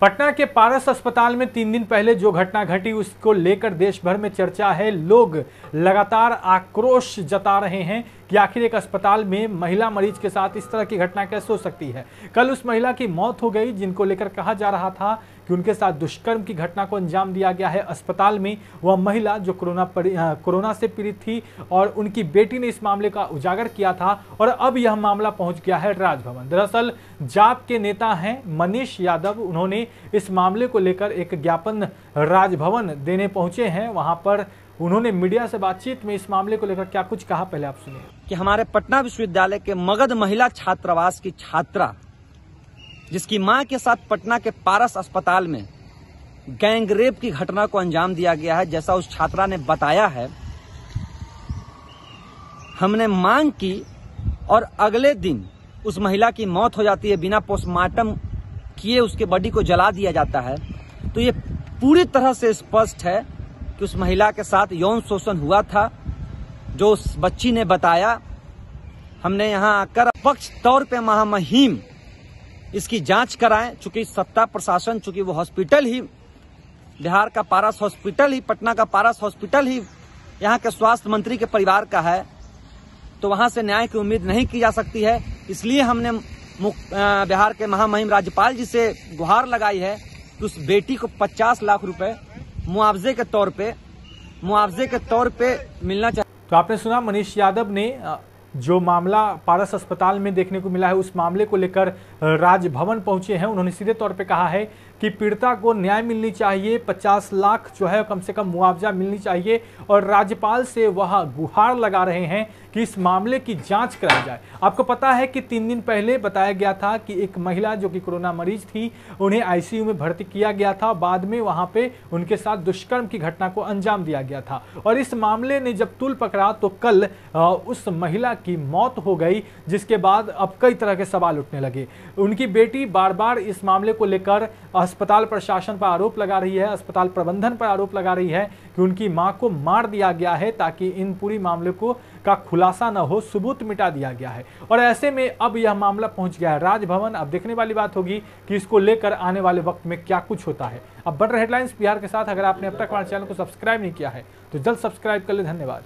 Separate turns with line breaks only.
पटना के पारस अस्पताल में तीन दिन पहले जो घटना घटी, उसको लेकर देश भर में चर्चा है। लोग लगातार आक्रोश जता रहे हैं। कि आखिर एक अस्पताल में महिला मरीज़ के साथ इस तरह की घटना कैसे हो सकती है? कल उस महिला की मौत हो गई, जिनको लेकर कहा जा रहा था कि उनके साथ दुष्कर्म की घटना को अंजाम दिया गया है। अस्पताल में वह महिला जो कोरोना कोरोना से पीड़ित थी और उनकी बेटी ने इस मामले का उजागर किया था और अब यह मामला पहुँच गया है राजभवन। दरअसल जाप के नेता हैं मनीष यादव। उन्होंने इस मामले को लेकर एक ज्ञापन राजभवन देने पहुँचे हैं। वहाँ पर उन्होंने मीडिया से बातचीत में इस मामले को लेकर क्या कुछ कहा पहले आप सुनिए।
कि हमारे पटना विश्वविद्यालय के मगध महिला छात्रावास की छात्रा, जिसकी माँ के साथ पटना के पारस अस्पताल में गैंगरेप की घटना को अंजाम दिया गया है, जैसा उस छात्रा ने बताया है, हमने मांग की और अगले दिन उस महिला की मौत हो जाती है, बिना पोस्टमार्टम किए उसके बॉडी को जला दिया जाता है। तो ये पूरी तरह से स्पष्ट है कि उस महिला के साथ यौन शोषण हुआ था, जो उस बच्ची ने बताया, हमने यहाँ आकर पक्ष तौर पे महामहिम इसकी जाँच कराएँ, चूँकि सत्ता प्रशासन, चूँकि वो हॉस्पिटल ही, बिहार का पारस हॉस्पिटल ही, पटना का पारस हॉस्पिटल ही, यहाँ के स्वास्थ्य मंत्री के परिवार का है तो वहाँ से न्याय की उम्मीद नहीं की जा सकती है। इसलिए हमने बिहार के महामहिम राज्यपाल जी से गुहार लगाई है कि उस बेटी को 50 लाख रुपए मुआवजे के तौर पे, मुआवजे के तौर पे मिलना चाहिए।
तो आपने सुना, मनीष यादव ने जो मामला पारस अस्पताल में देखने को मिला है, उस मामले को लेकर राजभवन पहुँचे हैं। उन्होंने सीधे तौर पे कहा है कि पीड़िता को न्याय मिलनी चाहिए 50 लाख जो है कम से कम मुआवजा मिलनी चाहिए और राज्यपाल से वह गुहार लगा रहे हैं कि इस मामले की जाँच कराई जाए। आपको पता है कि तीन दिन पहले बताया गया था कि एक महिला जो कि कोरोना मरीज़ थी, उन्हें आईसीयू में भर्ती किया गया था। बाद में वहाँ पे उनके साथ दुष्कर्म की घटना को अंजाम दिया गया था। और इस मामले ने जब तुल पकड़ा तो कल उस महिला की मौत हो गई, जिसके बाद अब कई तरह के सवाल उठने लगे। उनकी बेटी बार बार इस मामले को लेकर अस्पताल प्रशासन पर आरोप लगा रही है, अस्पताल प्रबंधन पर आरोप लगा रही है कि उनकी माँ को मार दिया गया है ताकि इन पूरी मामले को, का खुलासा न हो, सबूत मिटा दिया गया है। और ऐसे में अब यह मामला पहुँच गया है। राजभवन, अब देखने वाली बात होगी कि इसको लेकर आने वाले वक्त में क्या कुछ होता है। अब बढ़ हेडलाइंस बिहार के साथ, अगर आपने अब तक हमारे चैनल को सब्सक्राइब नहीं किया है तो जल्द सब्सक्राइब कर ले। धन्यवाद।